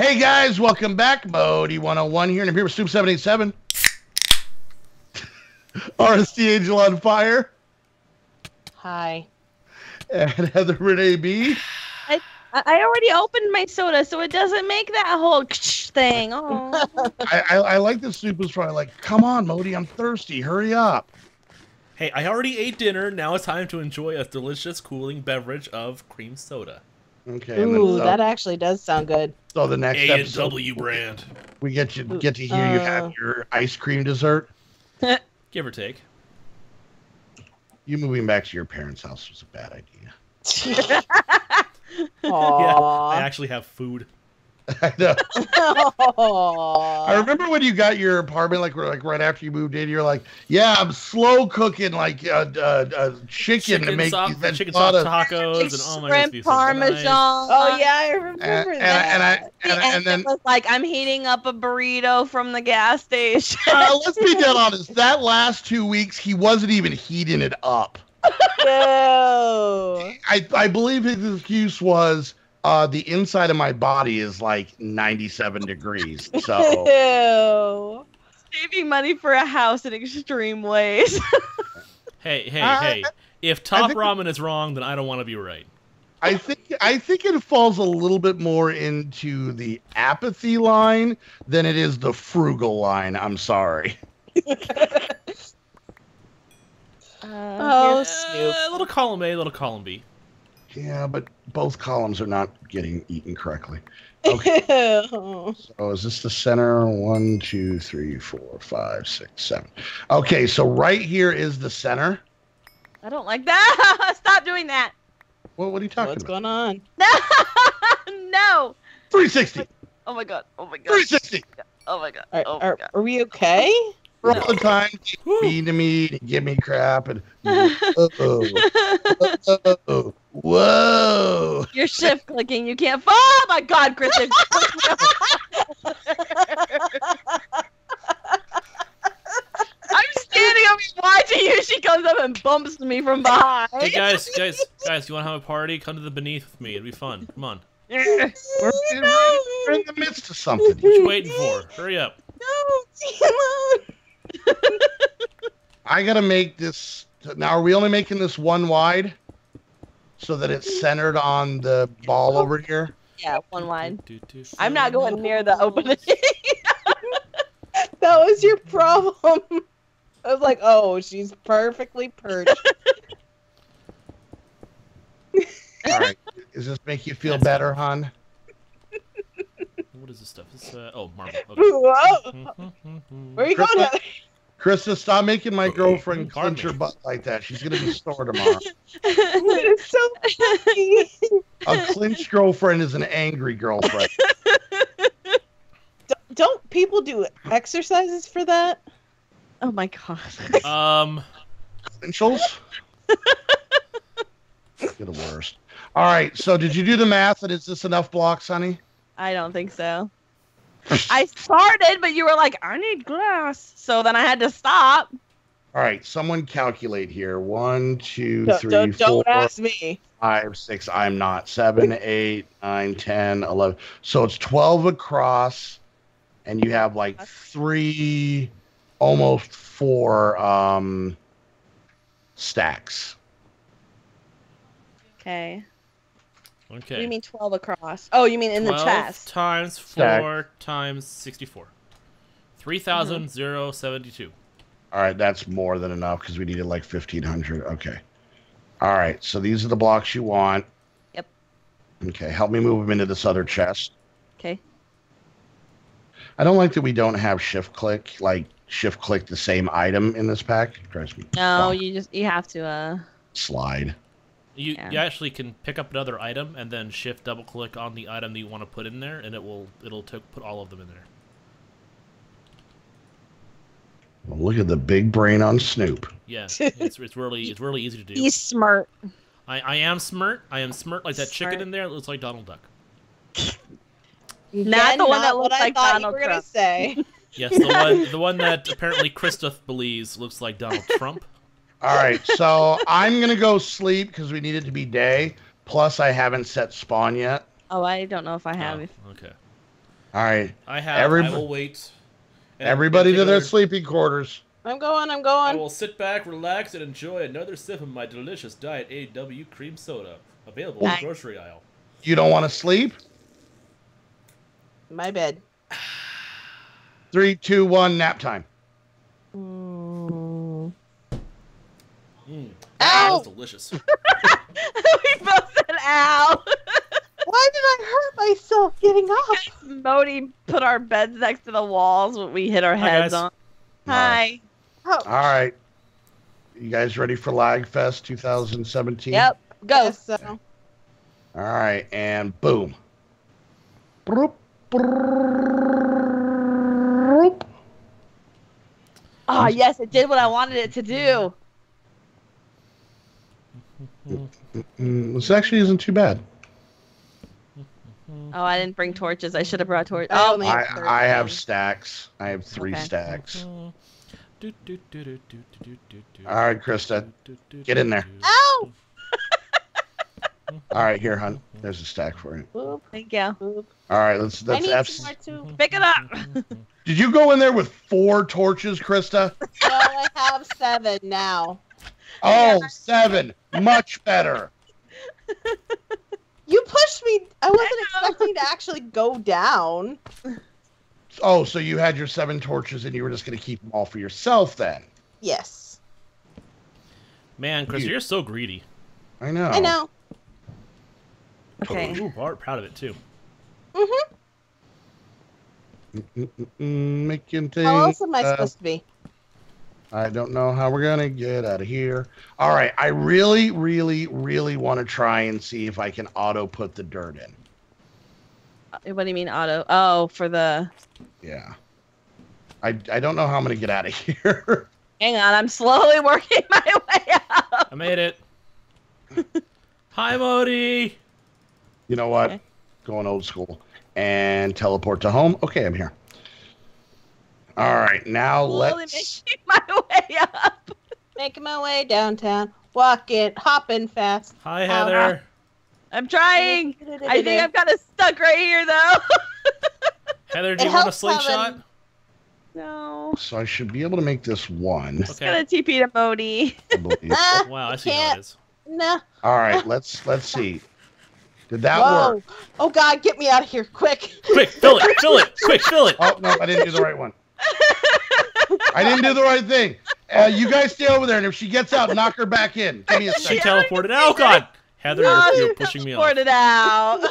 Hey guys, welcome back. Modii 101 here, and I'm here with Snoop 787. RSD Angel on fire. Hi. And Heather Renee B. I, I already opened my soda, so it doesn't make that whole thing. Oh. I, I, I like the soup was probably like, come on, Modii, I'm thirsty. Hurry up. Hey, I already ate dinner. Now it's time to enjoy a delicious cooling beverage of cream soda. Okay. and then Ooh, so, that actually does sound good. so the next A and episode, W brand, we get you get to hear you have Uh. your ice cream dessert. give or take. You moving back to your parents' house was a bad idea. Yeah, I actually have food. I know. I remember when you got your apartment, like like right after you moved in, you're like, "Yeah, I'm slow cooking like uh, uh, uh, chicken, to make soft, these chicken soft tacos and oh my Shrimp goodness, so nice. parmesan. Oh yeah, I remember And, and, that. and I And, and, and then it was like I'm heating up a burrito from the gas station. uh, let's be dead honest. That last two weeks, he wasn't even heating it up. no. I I believe his excuse was. Uh, the inside of my body is like 97 degrees. So Ew. Saving money for a house in extreme ways. Hey, hey, Uh, hey! If top think- ramen is wrong, then I don't want to be right. I think I think it falls a little bit more into the apathy line than it is the frugal line. I'm sorry. Oh, Uh, Snoop. Uh, little column A, little column B. Yeah, but both columns are not getting eaten correctly. Ew. So is this the center? One, two, three, four, five, six, seven. Okay, so right here is the center. I don't like that. Stop doing that. What, what are you talking What's about? going on? no. 360. Oh my god. Oh my god. 360. Oh my god. Are, Oh my are, god. are we okay? For all the time, mean to me, to give me crap, and oh, oh, oh, oh. Whoa. You're shift clicking. You can't. Oh my god, Kristen. I'm standing up watching you. She comes up and bumps me from behind. Hey guys, guys, guys! You want to have a party? Come to the beneath with me. It'd be fun. Come on. We're, we're in the midst of something. What you waiting for? Hurry up. No, leave. I gotta make this. Now, are we only making this one wide, so that it's centered on the ball over here? Yeah, one line. Do, do, I'm not going near the opening. That was your problem. I was like, oh, she's perfectly perched. All right. Does this make you feel That's better, hon? What is this stuff? It's uh, oh marble. Okay. Whoa. Mm-hmm, mm-hmm, mm-hmm. Where are you going? Christa- stop making my girlfriend Pardon clench me. her butt like that. She's gonna be sore tomorrow. It's so funny. A clinched girlfriend is an angry girlfriend. Don't people do exercises for that? oh my god. Um, Clinchals? You're the worst. All right. So, did you do the math? And is this enough blocks, honey? I don't think so. I started, but you were like, I need glass. So then I had to stop. All right. Someone calculate here. One, two, Don't, three, don't, four, don't ask me. five, six. I'm not. Seven, eight, nine, ten, eleven. So it's twelve across, and you have like three, almost four um stacks. Okay. Okay. What do you mean 12 across? Oh, you mean in the 12 chest. times Stack. four times sixty-four. Three thousand zero seventy-two. All right, that's more than enough because we needed like fifteen hundred. Okay. All right, so these are the blocks you want. Yep. Okay, help me move them into this other chest. Okay. I don't like that we don't have shift click, like shift click the same item in this pack. It drives me No, bonk. you just you have to uh slide. You, Yeah. you actually can pick up another item and then shift double click on the item that you want to put in there, and it will it'll t- put all of them in there. Well, look at the big brain on Snoop. Yeah, it's, it's really it's really easy to do. He's smart. I, I am smart. I am smart like that chicken in there. It looks like Donald Duck. Not the one that what looks I like thought Donald you were gonna Trump. say. Yes, the one the one that apparently Christoph believes looks like Donald Trump. All right, so I'm gonna go sleep because we need it to be day. Plus, I haven't set spawn yet. Oh, I don't know if I have. Oh, okay. All right, I have. Every- I will wait. And everybody to their sleeping quarters. I'm going. I'm going. I will sit back, relax, and enjoy another sip of my delicious Diet AW cream soda, available in the grocery aisle. You don't want to sleep? My bed. Three, two, one, nap time. Mm. Mm, Ow! that's delicious. we both said ow. Why did I hurt myself getting up? Modii put our beds next to the walls when we hit our heads guys. on. Hi. Oh, All right. You guys ready for Lagfest 2017? Yep. Go. Guess so. All right, and boom. Broop, broop. Oh yes, it did what I wanted it to do. Mm, this actually isn't too bad. Oh, I didn't bring torches. I should have brought torches. Oh, only I, have I have stacks. I have three Okay. stacks. Do, do, do. All right, Christa. Do, do, get in there. do, Ow! All right, here, hun. There's a stack for you. Boop, thank you. boop. All right, let's. I That's need F. some more too. Pick it up. Did you go in there with four torches, Christa? No, I have seven now. Oh, seven. Much better. You pushed me. I wasn't expecting to actually go down. Oh, so you had your seven torches and you were just going to keep them all for yourself then? Yes. Man, Chris, You- you're so greedy. I know. I know. Okay. Ooh, Bart, proud of it too. Mm-hmm. Mm-mm-mm, making things. How else am I uh, supposed to be? I don't know how we're gonna get out of here. All right, I really, really, really want to try and see if I can auto put the dirt in. Uh, What do you mean auto? Oh, for the. Yeah. I I don't know how I'm gonna get out of here. Hang on, I'm slowly working my way up. I made it. Hi, Modii. you know what? Okay. Going old school and teleport to home. Okay, I'm here. All right, now Slowly let's. making my way up. Making my way downtown. Walking, hopping fast. Hi, Ow. Heather. Uh-huh. I'm trying. I think I'm kind of stuck right here though. Heather, do It you want a helps slingshot? having- no. So I should be able to make this one. Just gonna TP to Modii. I. Uh, wow, I see how can't. it is. Nah. All right, let's let's see. Did that Whoa. work? Oh God, get me out of here, quick. Quick, fill it, fill it, quick, fill it. Oh no, I didn't do the right one. I didn't do the right thing. Uh, you guys stay over there, and if she gets out, knock her back in. Give me a She second. teleported. Oh God, Heather, No, you're, you you're pushing me off. Sort it out.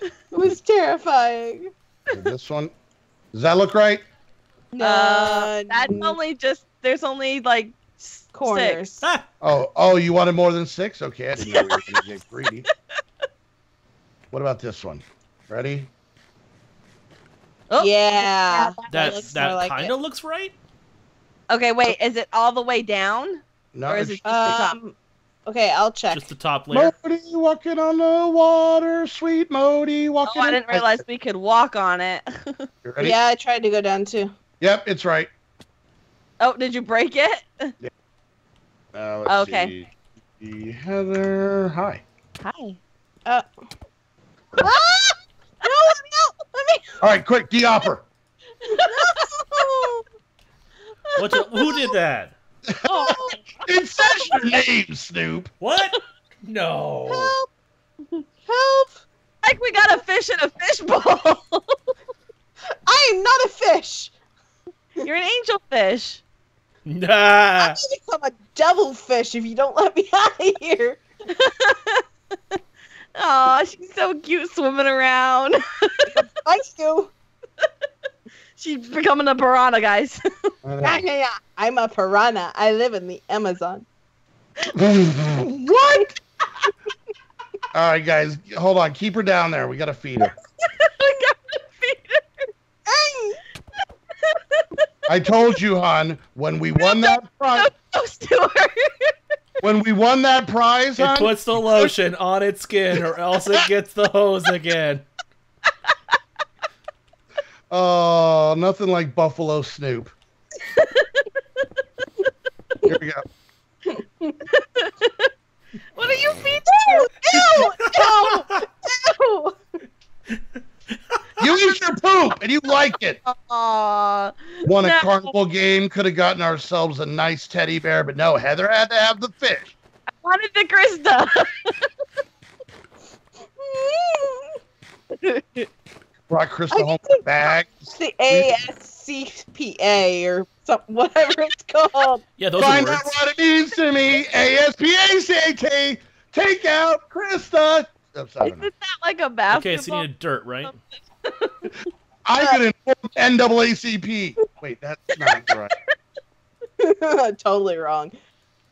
it was terrifying. This one. Does that look right? No, Uh, that's only just. There's only like corners. Six. Ah, Oh, oh, you wanted more than six? Okay, I didn't know we were going to get greedy. What about this one? Ready? Oh. Yeah. that looks that like kind of looks right. Okay, wait. Is it all the way down, No, or is it's it just the top? Um, okay, I'll check. Just the top layer. Modii walking on the water, sweet Modii walking. Oh. I didn't realize we could walk on it. You ready? Yeah, I tried to go down too. Yep, it's right. oh, did you break it? Uh, let's Okay. see. Heather, hi. Hi. Ah! No, let me me All right, quick, de-opper. What? the- who did that? Oh, It says your name, Snoop. What? No. help! Help! Like we got a fish in a fishbowl. I am not a fish. You're an angel fish. Nah. I'm gonna become a devilfish if you don't let me out of here. Oh, she's so cute swimming around. I do. she's becoming a piranha, guys. I Yeah, know. yeah, yeah. I'm a piranha. I live in the Amazon. what? All right, guys, hold on. Keep her down there. We got to feed her. We gotta feed her. I told you, hon, when we won that prize, Close to her. When we won that prize, It hon, puts the lotion on its skin, or else it gets the hose again. oh, nothing like Buffalo Snoop. Here we go. What are you feeding? Ew! Ew! Ew! poop, and you like it. Aw. Won a No. carnival game, could have gotten ourselves a nice teddy bear, but no, Heather had to have the fish. I wanted the Christa. Brought Christa I home think- a bag. It's the ASCPA or some whatever it's called. Yeah, those Find are out words. what it means to me. ASPACT. Take out Christa. Oops, I don't know. Isn't that like a basketball? Okay, so you need dirt, right? I could inform NAACP. Wait, that's not right. totally wrong.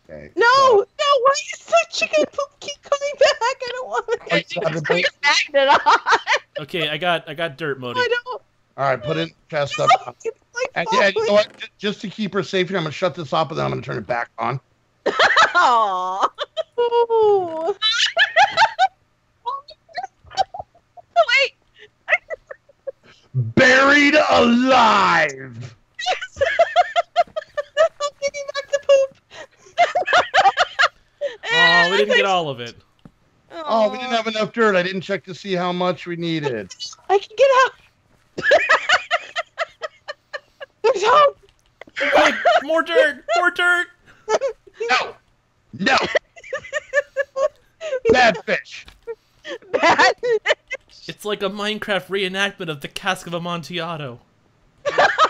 Okay. No, no, why is the chicken poop keep coming back? I don't want Oh, it. you have the Put bait? magnet on. Okay, I got I got dirt, Modii. I don't. All right, put it chest up. Like And, yeah, you know what? Just to keep her safe here, I'm gonna shut this off, and then I'm gonna turn it back on. Aw. Ooh. Wait. Buried alive. Yes. Give me back the poop. Oh, we didn't get all of it. Oh, we didn't have enough dirt. I didn't check to see how much we needed. I can get out. There's hope. Quick, more dirt, more dirt. No, no. Bad fish. Bad. It's like a Minecraft reenactment of the Cask of Amontillado.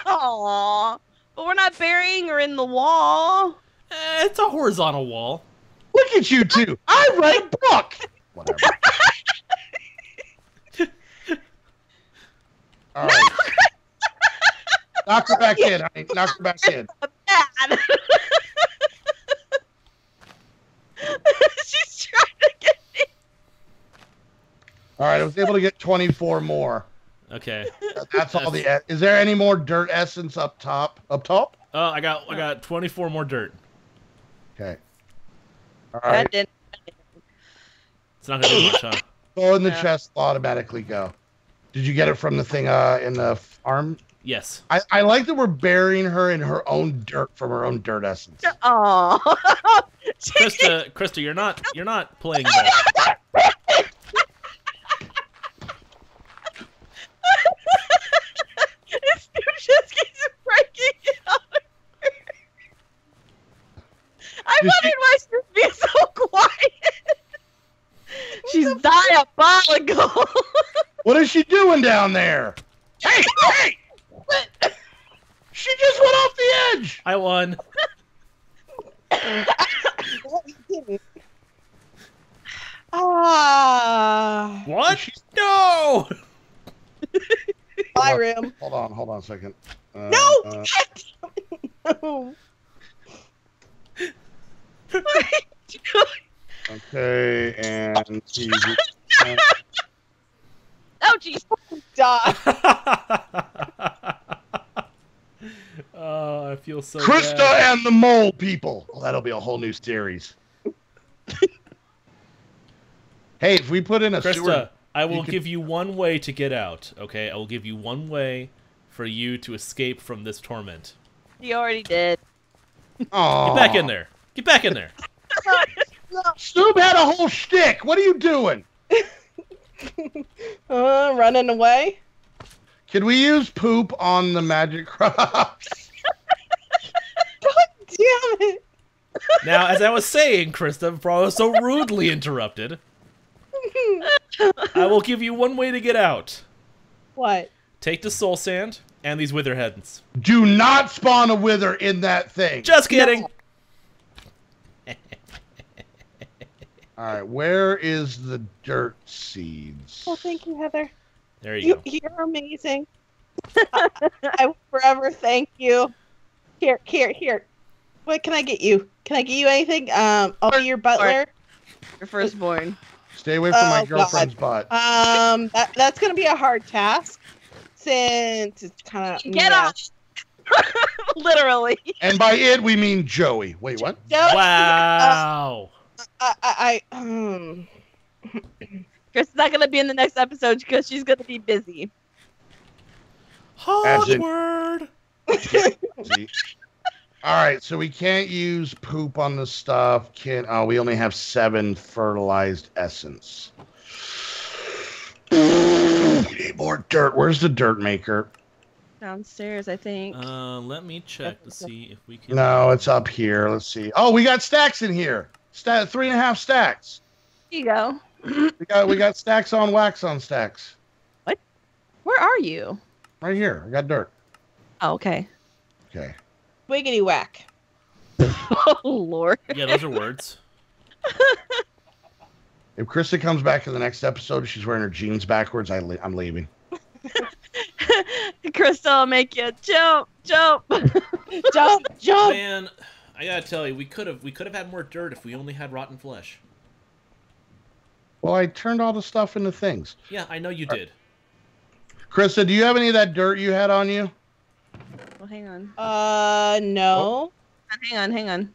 Aw. But we're not burying her in the wall. Eh, it's a horizontal wall. Look at you two. I read a book. Whatever. All right. Knock her back in. honey. Knock her back in. Bad. She's trying to get me. All right. I was able to get 24 more. Okay. That's all the. e- Is there any more dirt essence up top? Up top? Oh, I got I got 24 more dirt. Okay. All right. That didn't. It's not gonna do much, huh? Go in the Yeah. chest. automatically go. Did you get it from the thing uh, in the farm? Yes. I, I like that we're burying her in her own dirt from her own dirt essence. Aw. Christa, Christa, you're not you're not playing ball. this dude just keeps breaking it out. I Did she- wondered why she was being so quiet. She's diabolical. What is she doing down there? Hey, hey! She just went off the edge. I won. Ah, What? She's- No. my rim. Hold on, hold on a second. Uh, No! uh, No. okay, and she, oh jeez. Die. oh, I feel so Christa bad. and the Mole People. Well, that'll be a whole new series. hey, if we put in a Christa, sewer, I will you can- give you one way to get out. Okay, I will give you one way for you to escape from this torment. She already did. Aw. Get back in there. Get back in there. Snoop had a whole shtick. What are you doing? Uh, running away. Can we use poop on the magic crops? Damn it. Now, as I was saying, Christa, before I was so rudely interrupted, I will give you one way to get out. What? Take the soul sand and these wither heads. Do not spawn a wither in that thing. Just kidding. All right, where is the dirt seeds? Well, thank you, Heather. There you You, go. you're amazing. I, I will forever thank you. Here, here, here. What can I get you? Can I get you anything? Um, I'll be your butler. Your firstborn. Stay away from my Oh, girlfriend's butt. Um, that, that's gonna be a hard task since it's kind of Get off. Literally. And by it, we mean Joey. Wait, what? Wow. I, I, I, um, Chris is not gonna be in the next episode because she's gonna be busy. As in- Awkward. All right, so we can't use poop on the stuff. Can oh, we only have seven fertilized essence. We need need more dirt. Where's the dirt maker? Downstairs, I think. Uh, let me check to see if we can. No, it's up here. Let's see. Oh, we got stacks in here. Sta three and a half stacks. Here you go. We got we got stacks on wax on stacks. What? Where are you? Right here. I got dirt. Oh, okay. Okay. Wiggity whack. oh Lord. Yeah, those are words. If Christa comes back in the next episode, she's wearing her jeans backwards. I le- I'm leaving. Kris Kross will make you jump, jump. Jump, jump. Man, I gotta tell you, we could have we could have had more dirt if we only had rotten flesh. Well, I turned all the stuff into things. Yeah, I know you did. Christa, do you have any of that dirt you had on you? well, hang on. Uh, no. Hang on, hang on.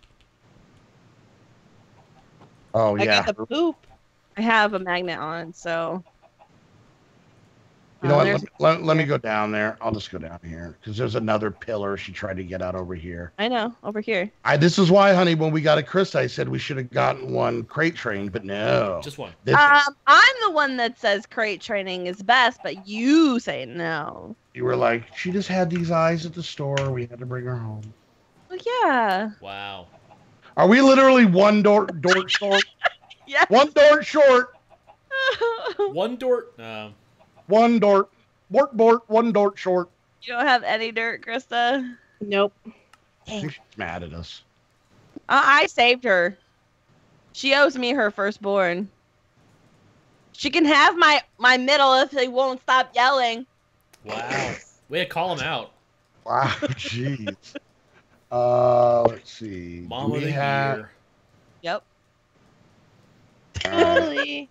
Oh I yeah. I got the poop. I have a magnet on, so. You know Uh, what? there's- Let, let, let me go down there. I'll just go down here because there's another pillar she tried to get out over here. I know, over here. I this is why, honey, when we got a Chris, I said we should have gotten one crate train, but no. Just one. This- Um, I'm the one that says crate training is best, but you say no. you were like, she just had these eyes at the store. We had to bring her home. Well, yeah. Wow. Are we literally one door door short? Yeah. One door short. One door. Um, One door. Bort bort. One door short. you don't have any dirt, Christa. Nope. I think she's mad at us. I, I saved her. She owes me her firstborn. She can have my my middle if they won't stop yelling. wow. Way to call him out. Wow, jeez. uh, let's see. Do Mama of we the have- year. Yep. all right.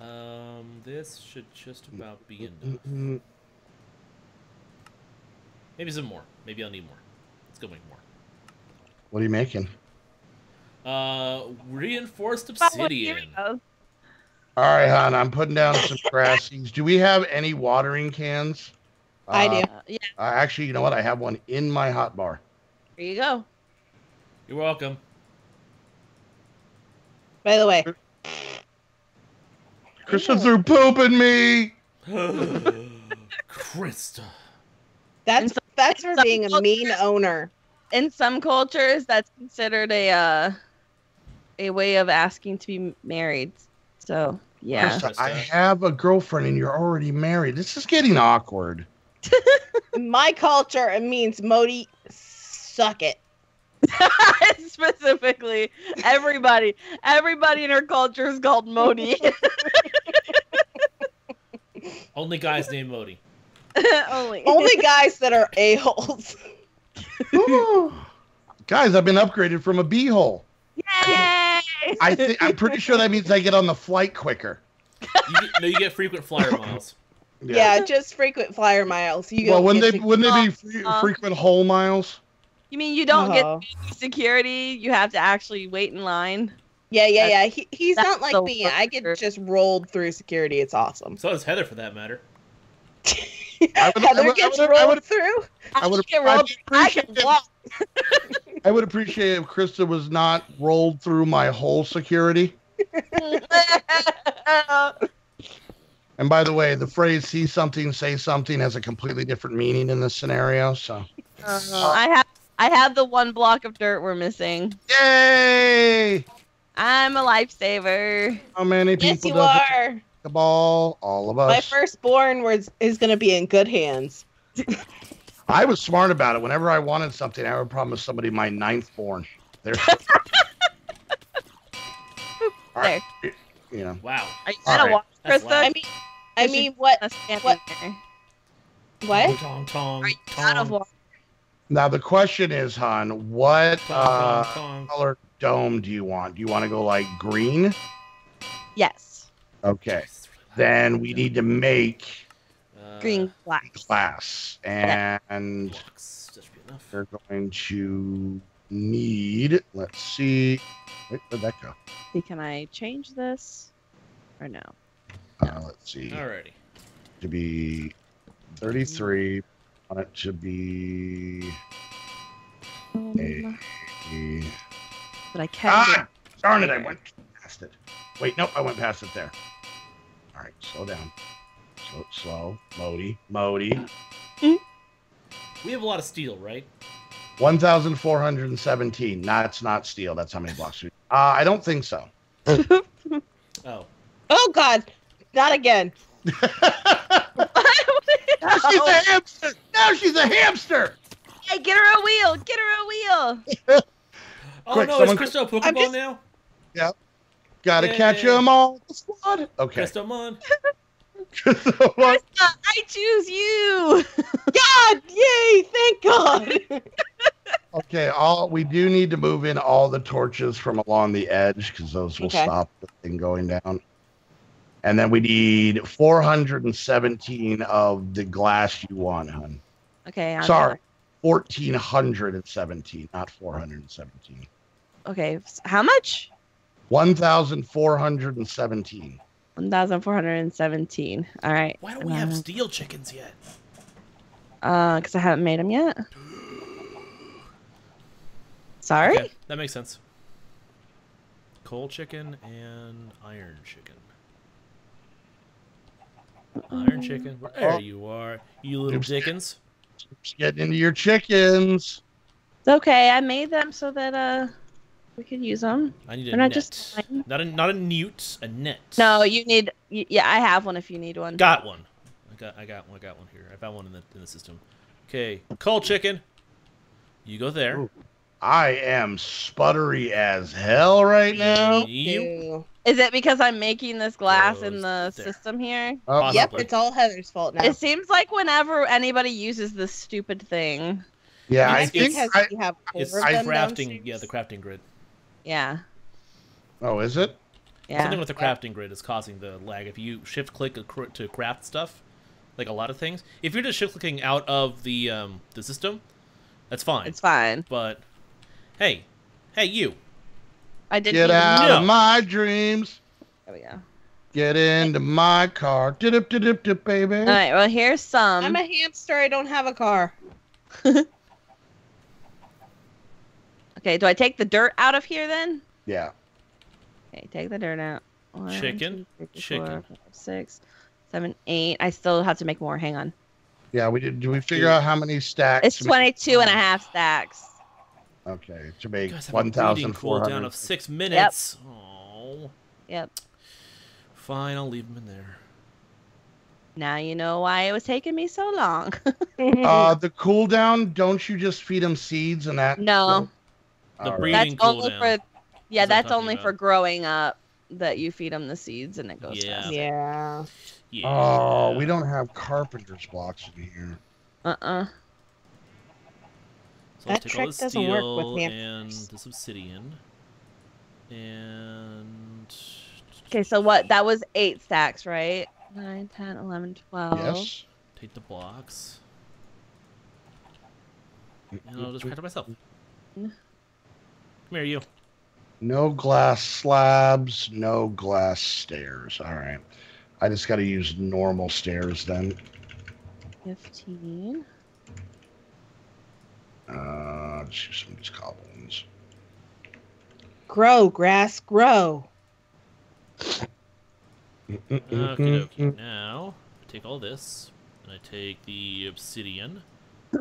Totally. Um, this should just about be enough. Mm, Maybe some more. Maybe I'll need more. Let's go make more. What are you making? Uh, reinforced Oh, obsidian. we. All right, hon. I'm putting down some grass seeds. Do we have any watering cans? I Uh, do. Uh, yeah, Uh, actually, you know what? I have one in my hot bar. here you go. You're welcome. By the way, Christa threw poop in me. Christa. that's that's for some being a mean owner. In some cultures, that's considered a uh, a way of asking to be married. So yeah, Christa, I have a girlfriend and you're already married. This is getting awkward. In my culture, it means Modii, suck it. specifically everybody, everybody in our culture is called Modii. Only guys named Modii. Only. Only guys that are a holes. Guys, I've been upgraded from a b-hole. Yay! I think I'm pretty sure that means I get on the flight quicker. You get, no, you get frequent flyer miles. Yeah. just frequent flyer miles. You Well, wouldn't get they wouldn't they be free, Uh, frequent hole miles? You mean you don't Oh. get security? You have to actually wait in line. Yeah, yeah, yeah. He, he's not like the me. I get just rolled through security. It's awesome. So is Heather, for that matter. I would- I Heather would- I gets would- I rolled would- through. I would get I rolled- I appreciate can I would appreciate if Christa was not rolled through my whole security. And by the way, the phrase "see something, say something" has a completely different meaning in this scenario. So, oh, I have I have the one block of dirt we're missing. yay! I'm a lifesaver. How many people yes, people you does are. take the ball? All of us. My firstborn was is going to be in good hands. I was smart about it. Whenever I wanted something, I would promise somebody my ninth born. There's, There. you know, Wow. Are you All gonna right. walk, Christa? I mean, I mean, what? What- What? Tong tong Are you out of water? now the question is, hon, what tong uh, tong tong. color dome do you want? Do you want to go like green? Yes. Okay, It's really loud. then we need to make Uh, Green black. glass, and blocks. That should be enough. we're going to need. Let's see. Wait, where'd that go? See, can I change this? Or no? Uh, let's see. Alrighty. To be 33. I Want it to be Um, a. but I can. do- Ah! Darn it! I went past it. Wait, nope, I went past it there. All right, slow down. Slow, slow. Modii. Modii. We have a lot of steel, right? 1,417. Nah, it's not steel. That's how many blocks we. Uh, I don't think so. Oh. Oh God, not again. Now she's a hamster. Now she's a hamster. Hey, get her a wheel! Get her a wheel! Oh Quick, no, someone- is Christo a Pokeball just- now? Yep. Gotta Yay. catch them all. The squad. Okay. Christo Mon. What? Christa, I choose you! God, yay! Thank God. okay. All we do need to move in all the torches from along the edge because those will Okay. stop the thing going down. And then we need 417 of the glass you want, hun. Okay, I'll do Sorry. 1417, not 417. That. Okay, how much? 1417. 1,417. All right. Why don't we have Uh, steel chickens yet? Uh, because I haven't made them yet. Sorry? Okay, that makes sense. Coal chicken and iron chicken. Iron chicken, there Oh. you are, you little Oops. dickens. Just getting into your chickens. It's okay. I made them so that uh we could use them. I need a They're not net. just mine. not a not a newt, a net. No, you need. Yeah, I have one if you need one. got one. I got I got one. I got one here. I found one in the in the system. Okay, coal chicken. You go there. Ooh. I am sputtery as hell right now. You. Is it because I'm making this glass in the there. system here? Oh, Yep, it's all Heather's fault now. It seems like whenever anybody uses this stupid thing. yeah, I It's- think. I, we have four It's of I them crafting. Yeah, the crafting grid. Yeah. oh, is it? Yeah. Something with the crafting grid is causing the lag. If you shift click to craft stuff, like a lot of things, if you're just shift clicking out of the um, the system, that's fine. It's fine. But hey, hey you, I didn't Get out No. of my dreams. There we go. Get into my car. Dip, dip, dip, dip, baby. All right. Well, here's some. I'm a hamster. I don't have a car. Okay. Do I take the dirt out of here then? Yeah. Okay. Take the dirt out. One, Chicken, two, three, chicken. four, five, six, seven, eight. I still have to make more. Hang on. Yeah, we did. Do we figure out how many stacks? It's to make- and a half stacks. Okay, to you make guys have one a breeding thousand four cooldown of six minutes. Oh, Yep. fine, I'll leave them in there. Now you know why it was taking me so long. Uh, the cooldown. Don't you just feed them seeds and that? no, The All right. breeding that's only for. Yeah, That's what I'm that's talking only about. for growing up. That you feed them the seeds and it goes Yeah. fast. yeah. Yeah. Oh, we don't have carpenter's blocks in here. Uh uh So I'll That take all trick this doesn't work with steel and hamsters. this obsidian. And Okay, so what? That was eight stacks, right? 9, 10, 11, 12. Yes. take the blocks. And I'll just craft it myself. Come here, you. No glass slabs. No glass stairs. All right. I just got to use normal stairs then. 15. Uh, let's use some of these cobblings. Grow, grass, grow. Okie dokie. Now, I take all this, and I take the obsidian.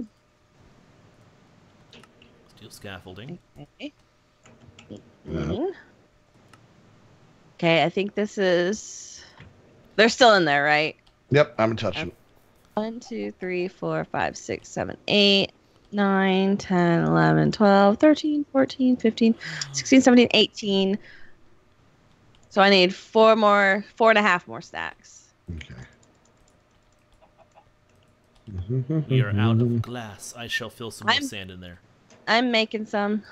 Steel scaffolding. Okay. Yeah. Okay, I think this is. They're still in there, right? Yep, I'm touching. One, two, three, four, five, six, seven, eight, nine, 10, 11, 12, 13, 14, 15, 16, 17, 18. So I need four more, four and a half more stacks. Okay. We are out of glass. I shall fill some more I'm- sand in there. I'm making some.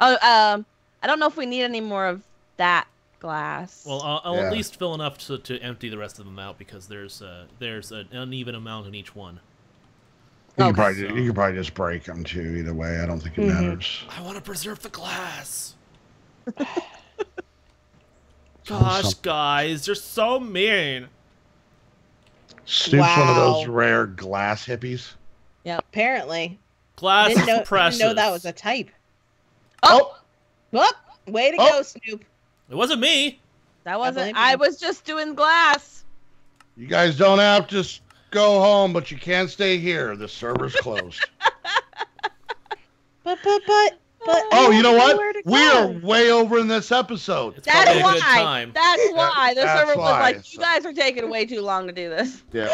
Oh, um, I don't know if we need any more of that glass. Well, I'll, I'll Yeah. at least fill enough to, to empty the rest of them out because there's uh, there's an uneven amount in each one. You, Okay. can probably, you can probably just break them too. Either way, I don't think it Mhm. matters. I want to preserve the glass. Gosh, guys, you're so mean. Snoop's one of those rare glass hippies. Yeah, apparently. Glass didn't, know, is precious. didn't know that was a type. Oh, Whoop! Way to Oh. go, Snoop. It wasn't me. that wasn't. blame I was just doing glass. You guys don't have to go home, but you can't stay here. The server's closed. But but but but oh, you know what? We are way over in this episode. It's That's probably a good why. time. That's why the That's server was why. like, "You guys are taking way too long to do this." Yeah.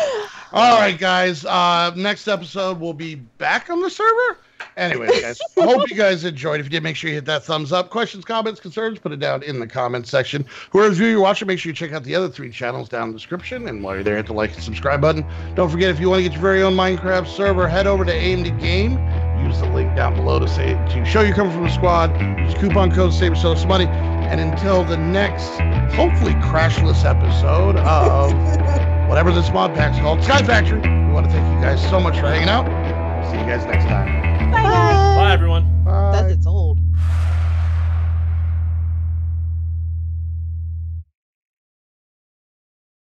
All right, guys. Uh, next episode we'll be back on the server. Anyways, guys, I hope you guys enjoyed. If you did, make sure you hit that thumbs up. Questions, comments, concerns, put it down in the comments section. Whoever's view you're watching, make sure you check out the other three channels down in the description. And while you're there, hit the like and subscribe button. Don't forget, if you want to get your very own Minecraft server, head over to Aim2Game. Use the link down below to say to show you're coming from the squad. Use coupon code save yourself some money. And until the next, hopefully crashless episode of whatever this mod pack's called, Sky Factory. We want to thank you guys so much for hanging out. See you guys next time. Bye, guys. Bye. Bye, everyone. Bye. That's its own